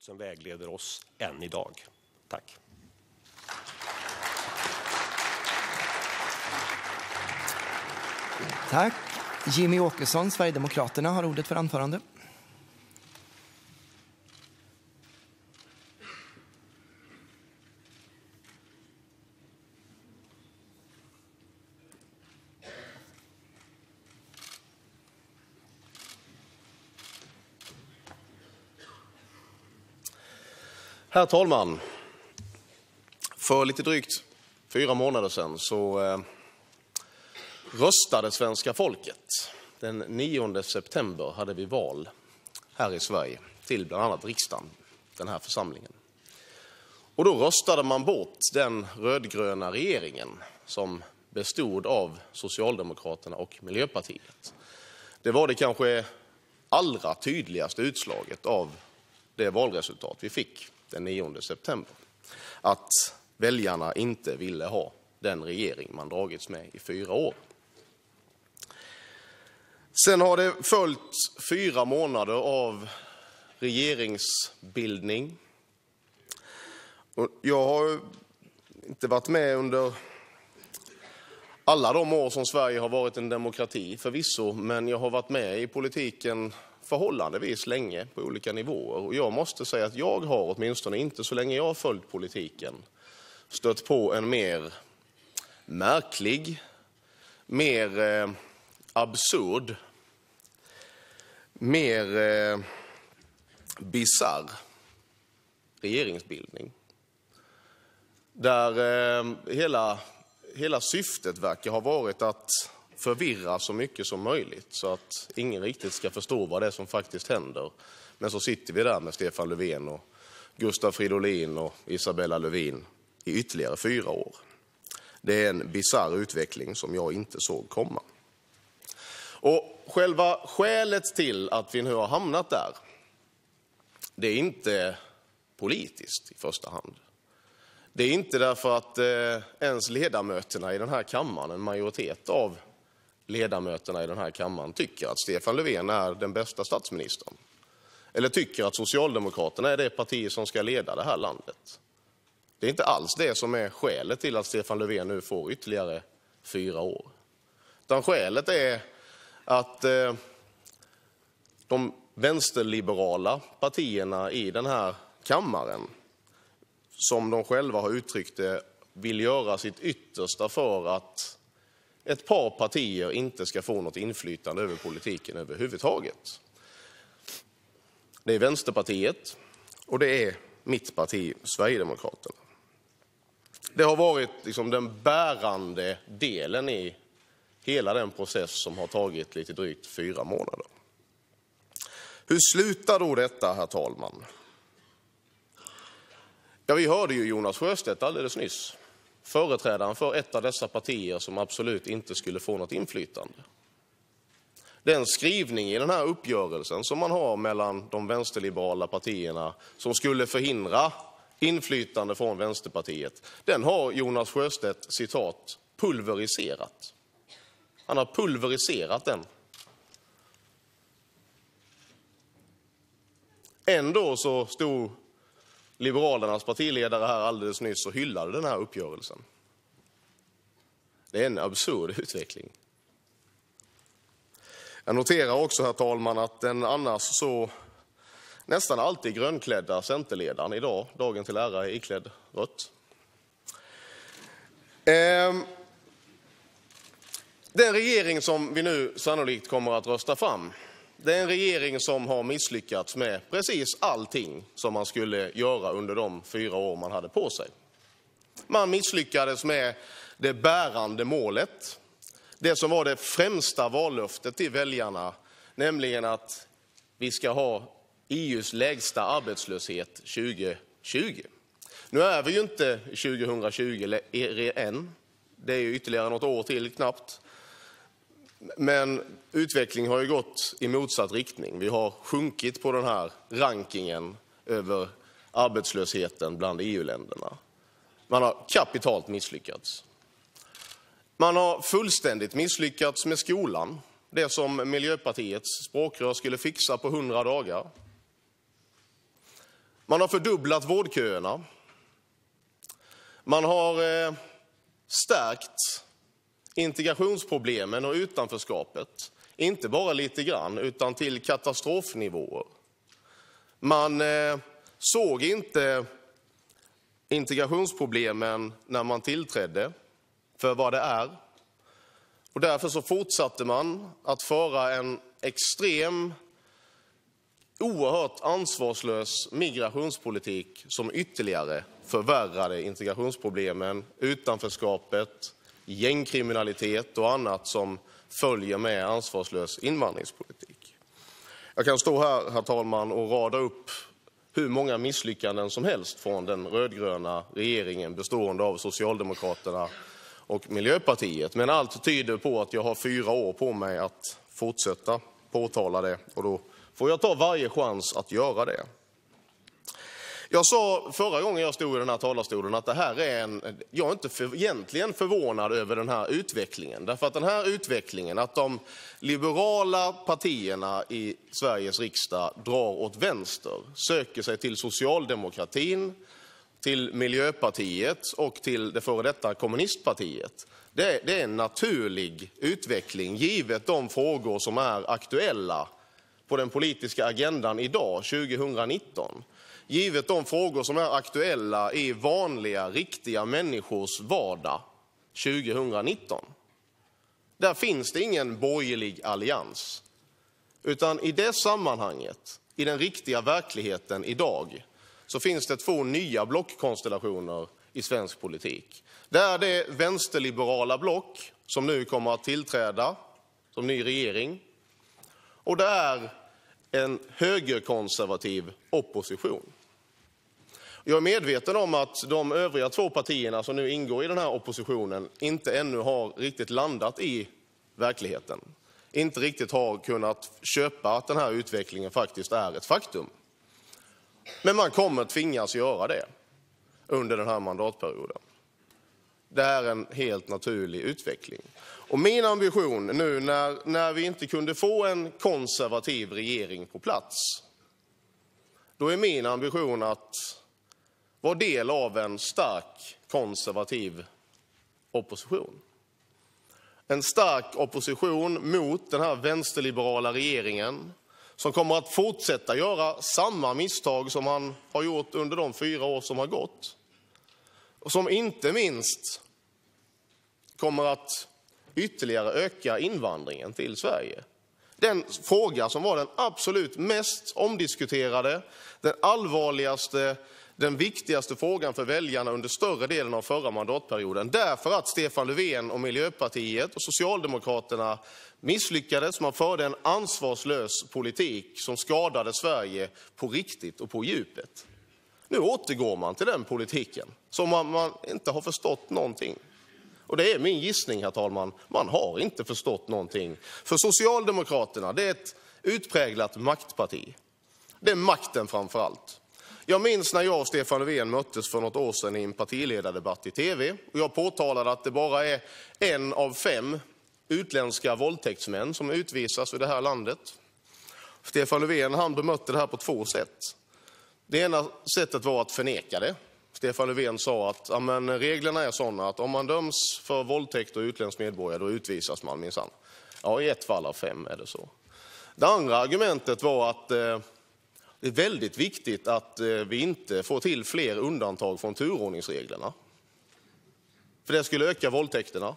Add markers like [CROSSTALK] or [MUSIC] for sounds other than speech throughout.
beslutet som vägleder oss än idag. Tack. Tack. Jimmy Åkesson, Sverigedemokraterna, har ordet för anförande. Herr talman! För lite drygt fyra månader sedan så eh, röstade svenska folket. Den 9 september hade vi val här i Sverige till bland annat riksdagen, den här församlingen. Och då röstade man bort den rödgröna regeringen som bestod av Socialdemokraterna och Miljöpartiet. Det var det kanske allra tydligaste utslaget av det valresultat vi fick den 9 september. Att väljarna inte ville ha den regering man dragits med i fyra år. Sen har det följt fyra månader av regeringsbildning. jag har inte varit med under alla de år som Sverige har varit en demokrati förvisso, men jag har varit med i politiken förhållandevis länge på olika nivåer. Och jag måste säga att jag har, åtminstone inte så länge jag har följt politiken, stött på en mer märklig, mer eh, absurd, mer eh, bizarr regeringsbildning. Där eh, hela, hela syftet verkar ha varit att förvirra så mycket som möjligt så att ingen riktigt ska förstå vad det är som faktiskt händer. Men så sitter vi där med Stefan Löfven och Gustav Fridolin och Isabella Lövin i ytterligare fyra år. Det är en bizarr utveckling som jag inte såg komma. Och själva skälet till att vi nu har hamnat där, det är inte politiskt i första hand. Det är inte därför att eh, ens ledamöterna i den här kammaren, en majoritet av ledamöterna i den här kammaren tycker att Stefan Löfven är den bästa statsministern. Eller tycker att Socialdemokraterna är det parti som ska leda det här landet. Det är inte alls det som är skälet till att Stefan Löfven nu får ytterligare fyra år. Utan skälet är att eh, de vänsterliberala partierna i den här kammaren, som de själva har uttryckt det, vill göra sitt yttersta för att ett par partier inte ska få något inflytande över politiken överhuvudtaget. Det är Vänsterpartiet och det är mitt parti Sverigedemokraterna. Det har varit liksom den bärande delen i hela den process som har tagit lite drygt fyra månader. Hur slutar då detta, herr talman? Ja, vi hörde ju Jonas Sjöstedt alldeles nyss företrädaren för ett av dessa partier som absolut inte skulle få något inflytande. Den skrivning i den här uppgörelsen som man har mellan de vänsterliberala partierna som skulle förhindra inflytande från Vänsterpartiet, den har Jonas Sjöstedt citat pulveriserat. Han har pulveriserat den. Ändå så stod Liberalernas partiledare här alldeles nyss och hyllade den här uppgörelsen. Det är en absurd [LAUGHS] utveckling. Jag noterar också, herr talman, att den annars så nästan alltid grönklädda centerledaren idag, dagen till ära, är iklädd rött. Ehm. Den regering som vi nu sannolikt kommer att rösta fram det är en regering som har misslyckats med precis allting som man skulle göra under de fyra år man hade på sig. Man misslyckades med det bärande målet, det som var det främsta vallöftet till väljarna, nämligen att vi ska ha EUs lägsta arbetslöshet 2020. Nu är vi ju inte 2020 än. Det är ju ytterligare något år till knappt. Men utvecklingen har ju gått i motsatt riktning. Vi har sjunkit på den här rankingen över arbetslösheten bland EU-länderna. Man har kapitalt misslyckats. Man har fullständigt misslyckats med skolan. Det som Miljöpartiets språkrör skulle fixa på hundra dagar. Man har fördubblat vårdköerna. Man har eh, stärkt integrationsproblemen och utanförskapet. Inte bara lite grann, utan till katastrofnivåer. Man eh, såg inte integrationsproblemen när man tillträdde för vad det är. Och därför så fortsatte man att föra en extrem, oerhört ansvarslös migrationspolitik som ytterligare förvärrade integrationsproblemen, utanförskapet, gängkriminalitet och annat som följer med ansvarslös invandringspolitik. Jag kan stå här, herr talman, och rada upp hur många misslyckanden som helst från den rödgröna regeringen bestående av Socialdemokraterna och Miljöpartiet. Men allt tyder på att jag har fyra år på mig att fortsätta påtala det och då får jag ta varje chans att göra det. Jag sa förra gången jag stod i den här talarstolen att det här är en, jag är inte för, egentligen förvånad över den här utvecklingen. Därför att den här utvecklingen, att de liberala partierna i Sveriges riksdag drar åt vänster, söker sig till socialdemokratin, till Miljöpartiet och till det före detta kommunistpartiet. Det, det är en naturlig utveckling givet de frågor som är aktuella på den politiska agendan idag, 2019 givet de frågor som är aktuella i vanliga, riktiga människors vardag 2019. Där finns det ingen borgerlig allians. Utan i det sammanhanget, i den riktiga verkligheten idag, så finns det två nya blockkonstellationer i svensk politik. Det är det vänsterliberala block som nu kommer att tillträda som ny regering. Och det är en högerkonservativ opposition. Jag är medveten om att de övriga två partierna som nu ingår i den här oppositionen inte ännu har riktigt landat i verkligheten. Inte riktigt har kunnat köpa att den här utvecklingen faktiskt är ett faktum. Men man kommer tvingas göra det under den här mandatperioden. Det är en helt naturlig utveckling. Och min ambition nu när, när vi inte kunde få en konservativ regering på plats, då är min ambition att var del av en stark konservativ opposition. En stark opposition mot den här vänsterliberala regeringen som kommer att fortsätta göra samma misstag som han har gjort under de fyra år som har gått. Och som inte minst kommer att ytterligare öka invandringen till Sverige. Den fråga som var den absolut mest omdiskuterade, den allvarligaste den viktigaste frågan för väljarna under större delen av förra mandatperioden. Därför att Stefan Löfven och Miljöpartiet och Socialdemokraterna misslyckades. Man förde en ansvarslös politik som skadade Sverige på riktigt och på djupet. Nu återgår man till den politiken som man, man inte har förstått någonting. Och det är min gissning, herr talman, man har inte förstått någonting. För Socialdemokraterna, det är ett utpräglat maktparti. Det är makten framför allt. Jag minns när jag och Stefan Löfven möttes för något år sedan i en partiledardebatt i tv. Och jag påtalade att det bara är en av fem utländska våldtäktsmän som utvisas ur det här landet. Stefan Löfven han bemötte det här på två sätt. Det ena sättet var att förneka det. Stefan Löfven sa att ja, men reglerna är sådana att om man döms för våldtäkt och utländsk medborgare då utvisas man minsann. Ja, i ett fall av fem är det så. Det andra argumentet var att eh, det är väldigt viktigt att eh, vi inte får till fler undantag från turordningsreglerna. För det skulle öka våldtäkterna.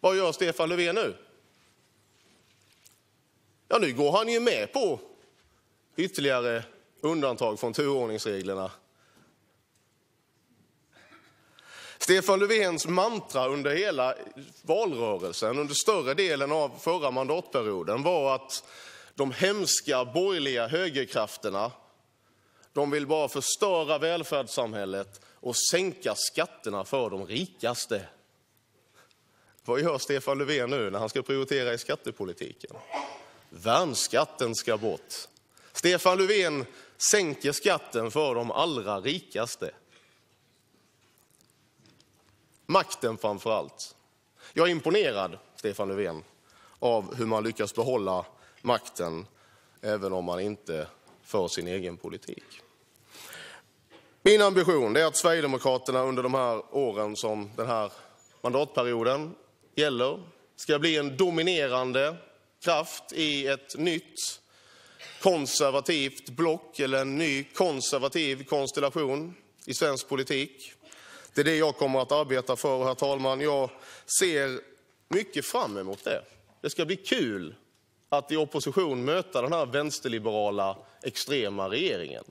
Vad gör Stefan Löfven nu? Ja, nu går han ju med på ytterligare undantag från turordningsreglerna. Stefan Löfvens mantra under hela valrörelsen, under större delen av förra mandatperioden, var att de hemska borgerliga högerkrafterna, de vill bara förstöra välfärdssamhället och sänka skatterna för de rikaste. Vad gör Stefan Löfven nu när han ska prioritera i skattepolitiken? Värnskatten ska bort. Stefan Löfven sänker skatten för de allra rikaste. Makten framför allt. Jag är imponerad, Stefan Löfven, av hur man lyckas behålla makten även om man inte för sin egen politik. Min ambition är att Sverigedemokraterna under de här åren som den här mandatperioden gäller ska bli en dominerande kraft i ett nytt konservativt block eller en ny konservativ konstellation i svensk politik. Det är det jag kommer att arbeta för, herr talman. Jag ser mycket fram emot det. Det ska bli kul att i opposition möta den här vänsterliberala extrema regeringen.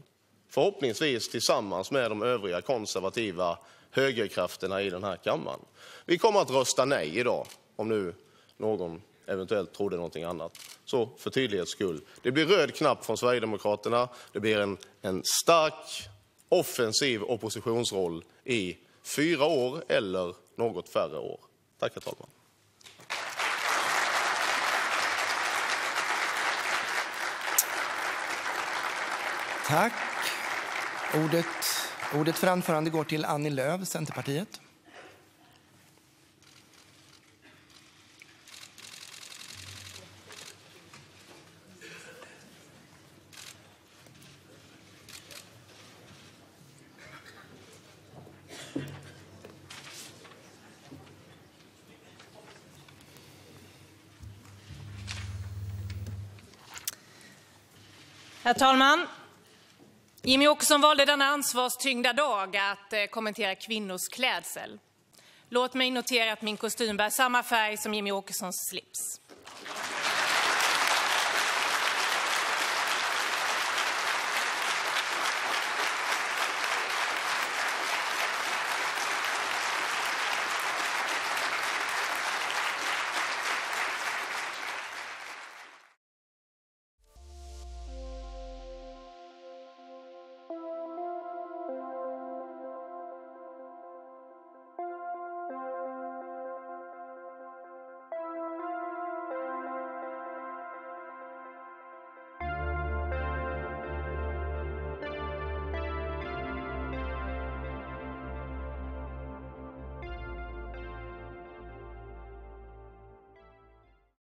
Förhoppningsvis tillsammans med de övriga konservativa högerkrafterna i den här kammaren. Vi kommer att rösta nej idag, om nu någon eventuellt trodde någonting annat. Så för tydlighets skull, det blir röd knapp från Sverigedemokraterna. Det blir en, en stark, offensiv oppositionsroll i fyra år eller något färre år. Tack, herr talman. Tack. Ordet, ordet för anförande går till Annie Lööf, Centerpartiet. Herr talman! Jimmy Åkesson valde denna ansvarstyngda dag att eh, kommentera kvinnors klädsel. Låt mig notera att min kostym bär samma färg som Jimmy Åkessons slips.